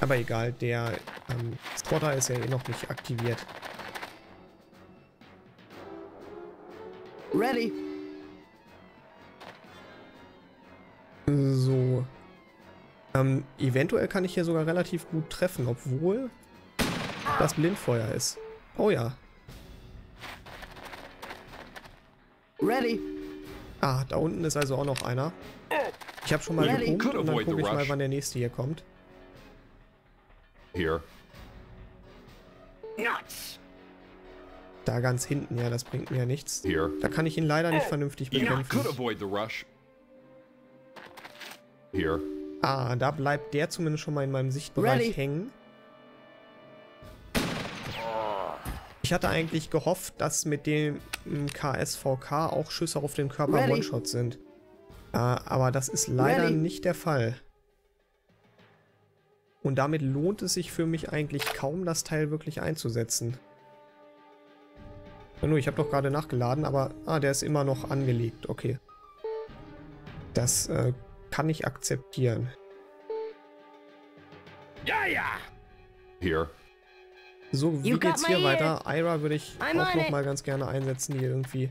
Aber egal, der ähm, Spotter ist ja eh noch nicht aktiviert. Ready. So. Ähm, eventuell kann ich hier sogar relativ gut treffen, obwohl das Blindfeuer ist. Oh ja. Ready. Ah, da unten ist also auch noch einer. Ich habe schon mal Ready. gepumpt und dann gucke ich mal, wann der nächste hier kommt. Here. Nuts. Da ganz hinten, ja, das bringt mir ja nichts. Here. Da kann ich ihn leider nicht vernünftig Could bekämpfen. avoid the rush. Here. Ah, da bleibt der zumindest schon mal in meinem Sichtbereich Ready. hängen. Ich hatte eigentlich gehofft, dass mit dem KSVK auch Schüsse auf den Körper. One-Shot sind. Äh, aber das ist leider Ready. nicht der Fall. Und damit lohnt es sich für mich eigentlich kaum, das Teil wirklich einzusetzen. Na nur, ich habe doch gerade nachgeladen, aber ah, der ist immer noch angelegt. Okay. Das äh, kann ich akzeptieren. Ja, ja. Here. So, wie geht's hier weiter? Ira würde ich I'm auch on noch it. mal ganz gerne einsetzen hier irgendwie.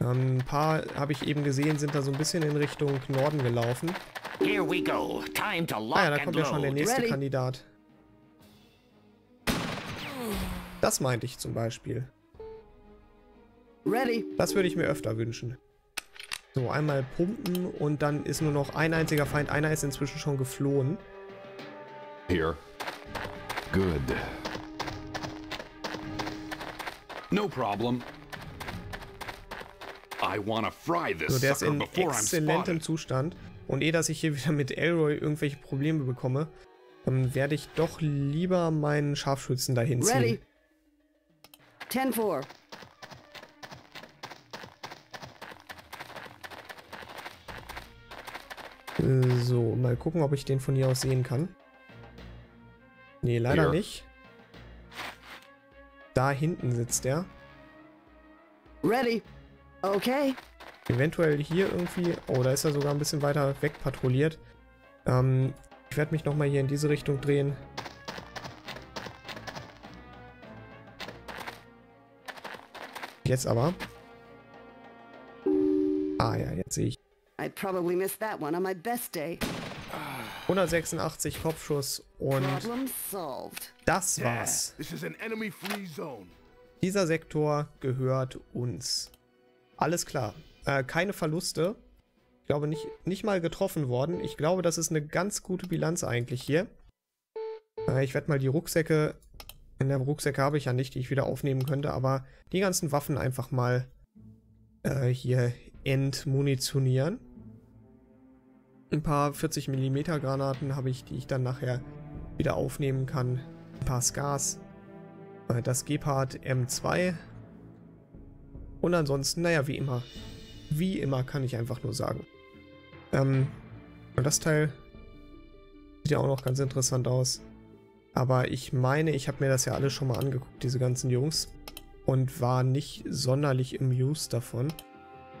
Ähm, ein paar habe ich eben gesehen, sind da so ein bisschen in Richtung Norden gelaufen. Here we go. Time to lock Ah ja, da kommt ja schon der nächste Ready. Kandidat. Das meinte ich zum Beispiel. Ready. Das würde ich mir öfter wünschen. So, einmal pumpen und dann ist nur noch ein einziger Feind. Einer ist inzwischen schon geflohen. Here. Good. No problem. I wanna fry this So, der ist in exzellentem. Zustand. Und ehe, dass ich hier wieder mit Elroy irgendwelche Probleme bekomme, ähm, werde ich doch lieber meinen Scharfschützen dahin ziehen. Ready. 10-4. Äh, So, mal gucken, ob ich den von hier aus sehen kann. Nee, leider Hier. nicht. Da hinten sitzt er. Ready. Okay. Eventuell hier irgendwie. Oh, da ist er sogar ein bisschen weiter weg patrouilliert. Ähm, ich werde mich nochmal hier in diese Richtung drehen. Jetzt aber. Ah ja, jetzt sehe ich. I probably missed that one on my best day. 186 Kopfschuss und das war's. This is an enemy-free zone. Dieser Sektor gehört uns. Alles klar. Äh, keine Verluste. Ich glaube nicht, nicht mal getroffen worden. Ich glaube, das ist eine ganz gute Bilanz eigentlich hier. Äh, ich werde mal die Rucksäcke. In der Rucksäcke habe ich ja nicht, die ich wieder aufnehmen könnte, aber die ganzen Waffen einfach mal äh, hier entmunitionieren. Ein paar 40 mm Granaten habe ich, die ich dann nachher wieder aufnehmen kann. Ein paar Scars. Äh, Das Gepard M2. Und ansonsten, naja, wie immer. Wie immer kann ich einfach nur sagen. Ähm, und das Teil Sieht ja auch noch ganz interessant aus. Aber ich meine, ich habe mir das ja alles schon mal angeguckt, diese ganzen Jungs. Und war nicht sonderlich amused davon.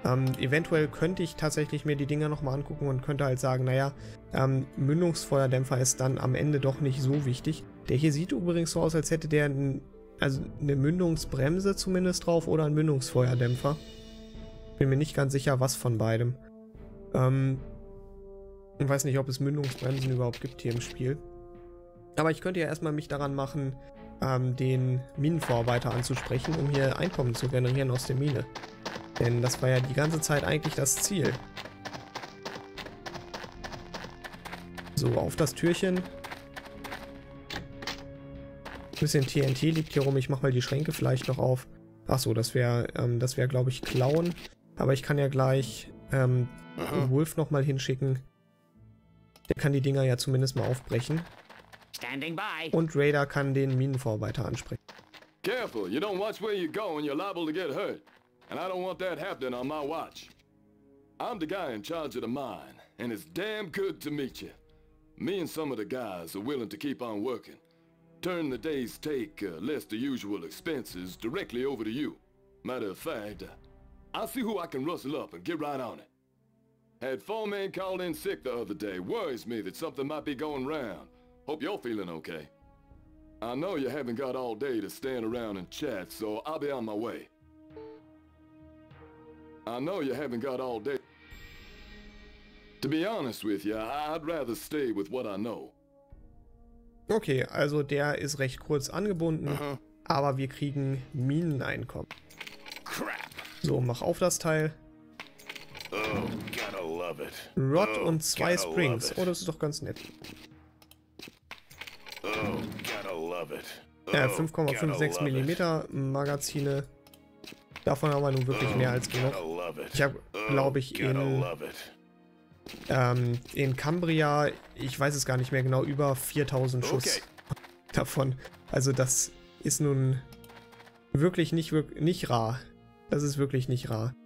Ähm, eventuell könnte ich tatsächlich mir die Dinger nochmal angucken und könnte halt sagen, naja, ähm, Mündungsfeuerdämpfer ist dann am Ende doch nicht so wichtig. Der hier sieht übrigens so aus, als hätte der ein, also eine Mündungsbremse zumindest drauf oder ein Mündungsfeuerdämpfer. Bin mir nicht ganz sicher, was von beidem. Ähm, ich weiß nicht, ob es Mündungsbremsen überhaupt gibt hier im Spiel. Aber ich könnte ja erstmal mich daran machen, ähm, den Minenvorarbeiter anzusprechen, um hier Einkommen zu generieren aus der Mine. Denn das war ja die ganze Zeit eigentlich das Ziel. So, auf das Türchen. Ein bisschen TNT liegt hier rum. Ich mache mal die Schränke vielleicht noch auf. Achso, das wäre, ähm, das wäre, glaube ich, klauen. Aber ich kann ja gleich ähm, Wolf nochmal hinschicken. Der kann die Dinger ja zumindest mal aufbrechen. Standing by. Und Raider kann den Minenvorarbeiter ansprechen. Careful, you don't watch where you go and you're liable to get hurt. And I don't want that happening on my watch. I'm the guy in charge of the mine, and it's damn good to meet you. Me and some of the guys are willing to keep on working. Turn the day's take, uh, less the usual expenses, directly over to you. Matter of fact, uh, I'll see who I can rustle up and get right on it. Had four men called in sick the other day. Worries me that something might be going round. Hope you're feeling okay. I know you haven't got all day to stand around and chat, so I'll be on my way. I know you haven't got all day. To be honest with you, I'd rather stay with what I know. Okay, also der ist recht kurz angebunden, aber wir kriegen Mineneinkommen. Crap! So, mach auf das Teil. Oh, gotta love it. Rod Oh, und zwei Springs. Oh, das ist doch ganz nett. Oh, gotta love it. Ja, Oh, 5,56 gotta love it. mm Magazine. Davon haben wir nun wirklich mehr als genug. Ich habe, glaube ich, in, ähm, in Cambria, ich weiß es gar nicht mehr genau, über 4000 Schuss Okay. davon. Also das ist nun wirklich nicht, nicht rar. Das ist wirklich nicht rar.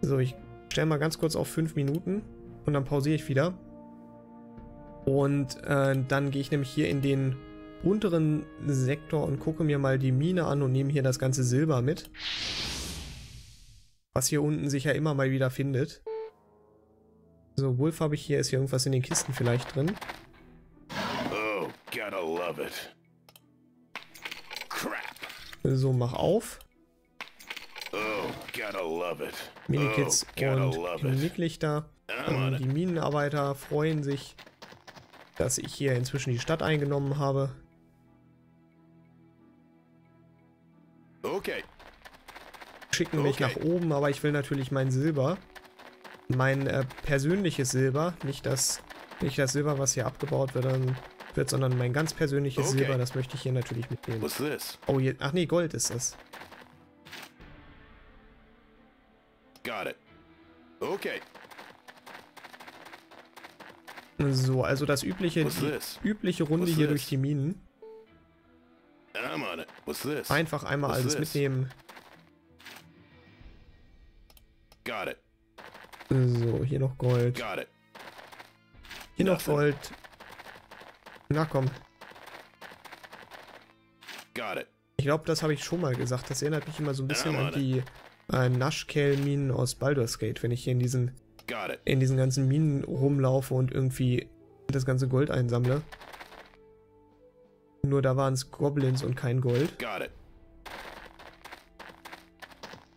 So, ich stelle mal ganz kurz auf 5 Minuten und dann pausiere ich wieder. Und äh, dann gehe ich nämlich hier in den unteren Sektor und gucke mir mal die Mine an und nehme hier das ganze Silber mit. Was hier unten sich ja immer mal wieder findet. So, Wolf habe ich hier. Ist hier irgendwas in den Kisten vielleicht drin? Oh, gotta love it. Crap! So, mach auf. Oh, gotta love it. Minikits oh, und on Ähm, die Minenarbeiter freuen sich, dass ich hier inzwischen die Stadt eingenommen habe. Okay. Schicken mich Okay. nach oben, aber ich will natürlich mein Silber. Mein äh, persönliches Silber, nicht das, nicht das Silber, was hier abgebaut wird, wird sondern mein ganz persönliches Okay. Silber, das möchte ich hier natürlich mitnehmen. What's this? Oh, hier, ach nee, Gold ist das. Got it. Okay. So, also das übliche, übliche Runde What's hier this? durch die Minen. Einfach einmal What's alles this? mitnehmen. Got it. So, hier noch Gold. Got it. Hier noch Nothing. Gold. Na komm. Got it. Ich glaube, das habe ich schon mal gesagt. Das erinnert mich immer so ein bisschen an die äh, Naschkel-Minen aus Baldur's Gate, wenn ich hier in diesen, in diesen ganzen Minen rumlaufe und irgendwie das ganze Gold einsammle. Nur da waren es Goblins und kein Gold. Got it.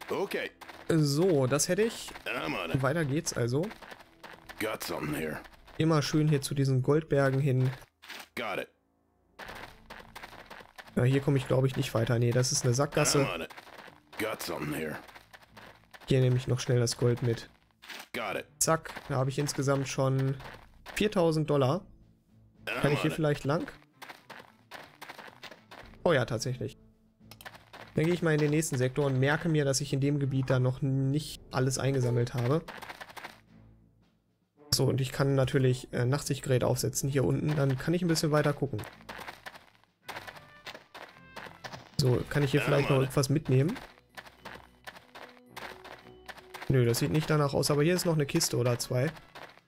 Okay. So, das hätte ich. Weiter geht's also. Got something here. Immer schön hier zu diesen Goldbergen hin. Got it. Ja, hier komme ich, glaube ich, nicht weiter. Nee, das ist eine Sackgasse. on it. Got something here. Hier nehme ich noch schnell das Gold mit. Got it. Zack, da habe ich insgesamt schon 4000 Dollar. Kann ich hier vielleicht lang? Oh ja, tatsächlich. Dann gehe ich mal in den nächsten Sektor und merke mir, dass ich in dem Gebiet da noch nicht alles eingesammelt habe. So, und ich kann natürlich äh, Nachtsichtgerät aufsetzen hier unten. Dann kann ich ein bisschen weiter gucken. So, kann ich hier Ja, vielleicht noch Mann. etwas mitnehmen? Nö, das sieht nicht danach aus, aber hier ist noch eine Kiste oder zwei.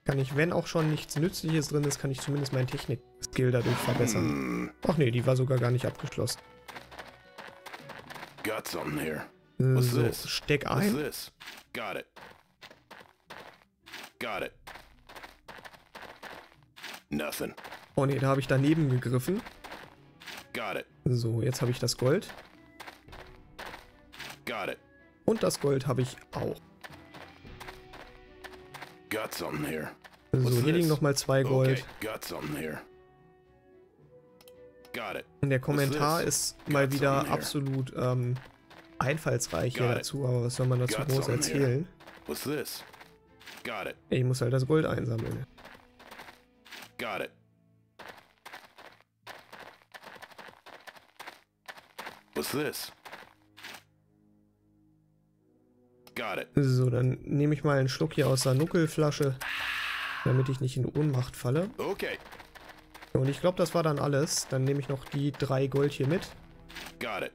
Kann ich, wenn auch schon nichts Nützliches drin ist, kann ich zumindest mein Technik Skill dadurch verbessern. Ach nee, die war sogar gar nicht abgeschlossen. Got something here. What's So, this? steck What's ein. this? Got it. Got it. Nothing. Oh nee, da habe ich daneben gegriffen. Got it. So, jetzt habe ich das Gold. Got it. Und das Gold habe ich auch. Got something here. So, What's hier liegen nochmal zwei Gold. Okay, got something here. Und der Kommentar ist mal wieder absolut ähm, einfallsreich hier dazu, aber was soll man dazu groß erzählen? Ich muss halt das Gold einsammeln. Got it. What's this? Got it. So, dann nehme ich mal einen Schluck hier aus der Nuckelflasche, damit ich nicht in Ohnmacht falle. Okay. Und ich glaube, das war dann alles. Dann nehme ich noch die drei Gold hier mit. Got it.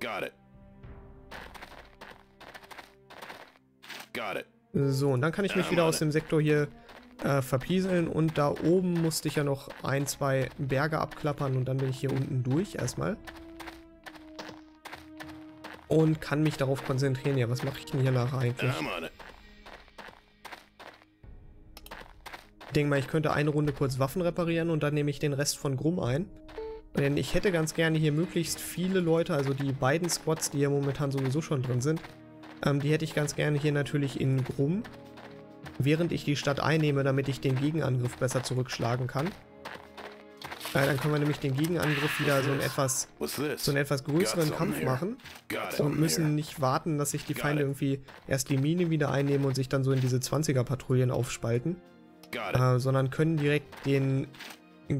Got it. Got it. So, und dann kann ich mich Ja, wieder aus dem Sektor hier äh, verpieseln. Und da oben musste ich ja noch ein, zwei Berge abklappern und dann bin ich hier unten durch erstmal. Und kann mich darauf konzentrieren. Ja, was mache ich denn hier nachher eigentlich? Denke mal, ich könnte eine Runde kurz Waffen reparieren und dann nehme ich den Rest von Grumm ein. Denn ich hätte ganz gerne hier möglichst viele Leute, also die beiden Squads, die hier momentan sowieso schon drin sind, ähm, die hätte ich ganz gerne hier natürlich in Grumm, während ich die Stadt einnehme, damit ich den Gegenangriff besser zurückschlagen kann. Äh, dann können wir nämlich den Gegenangriff wieder so einen etwas, so einen etwas größeren Kampf machen und müssen nicht warten, dass sich die Feinde irgendwie erst die Mine wieder einnehmen und sich dann so in diese 20er-Patrouillen aufspalten. Äh, sondern können direkt den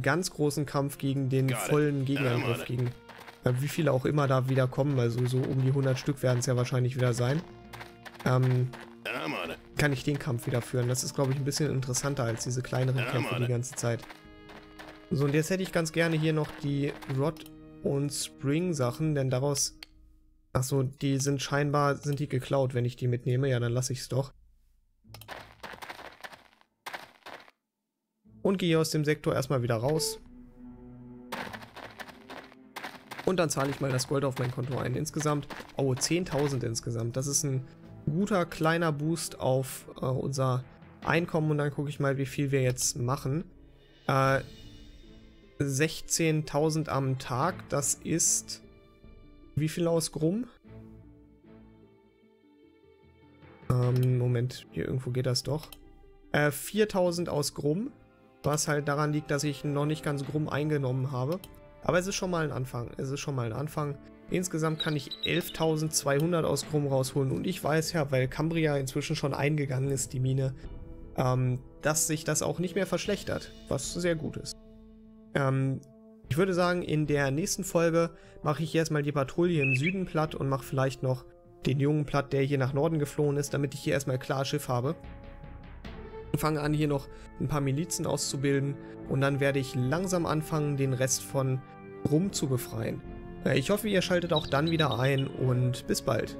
ganz großen Kampf gegen den vollen Gegenangriff gegen äh, wie viele auch immer da wieder kommen, also so um die 100 Stück werden es ja wahrscheinlich wieder sein, ähm, kann ich den Kampf wieder führen. Das ist, glaube ich, ein bisschen interessanter als diese kleineren Kämpfe die ganze Zeit. So, und jetzt hätte ich ganz gerne hier noch die Rod- und Spring-Sachen, denn daraus... Achso, die sind scheinbar, sind die geklaut, wenn ich die mitnehme. Ja, dann lasse ich es doch. Und gehe aus dem Sektor erstmal wieder raus. Und dann zahle ich mal das Gold auf mein Konto ein. Insgesamt, oh, 10.000 insgesamt. Das ist ein guter kleiner Boost auf äh, unser Einkommen. Und dann gucke ich mal, wie viel wir jetzt machen. Äh, 16.000 am Tag, das ist... Wie viel aus Grumm? Ähm, Moment, hier irgendwo geht das doch. Äh, 4.000 aus Grumm, was halt daran liegt, dass ich noch nicht ganz Grumm eingenommen habe. Aber es ist schon mal ein Anfang. Es ist schon mal ein Anfang. Insgesamt kann ich 11.200 aus Grumm rausholen. Und ich weiß ja, weil Cambria inzwischen schon eingegangen ist, die Mine, ähm, dass sich das auch nicht mehr verschlechtert. Was sehr gut ist. Ähm, ich würde sagen, in der nächsten Folge mache ich erstmal die Patrouille im Süden platt und mache vielleicht noch den Jungen platt, der hier nach Norden geflohen ist, damit ich hier erstmal klar Schiff habe. Fange an, hier noch ein paar Milizen auszubilden und dann werde ich langsam anfangen, den Rest von Rum zu befreien. Ich hoffe, ihr schaltet auch dann wieder ein und bis bald.